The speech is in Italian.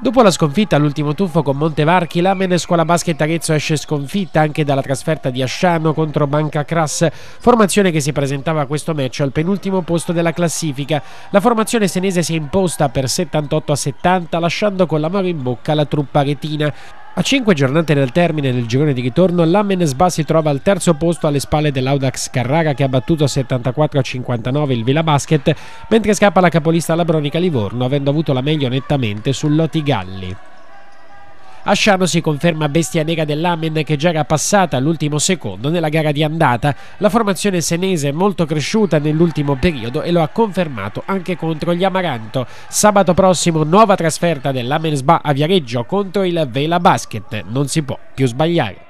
Dopo la sconfitta all'ultimo tuffo con Montevarchi, l'Amen Scuola Basket Arezzo esce sconfitta anche dalla trasferta di Asciano contro Banca Crass, formazione che si presentava a questo match al penultimo posto della classifica. La formazione senese si è imposta per 78 a 70, lasciando con la mano in bocca la truppa retina. A cinque giornate dal termine del girone di ritorno, l'Amenesba si trova al terzo posto alle spalle dell'Audax Carrara che ha battuto 74 a 59 il Villa Basket, mentre scappa la capolista Labronica Livorno avendo avuto la meglio nettamente sull'Oti Galli. Asciano si conferma bestia nera dell'Amen che già era passata all'ultimo secondo nella gara di andata. La formazione senese è molto cresciuta nell'ultimo periodo e lo ha confermato anche contro gli Amaranto. Sabato prossimo nuova trasferta dell'Amen Sba a Viareggio contro il Vela Basket. Non si può più sbagliare.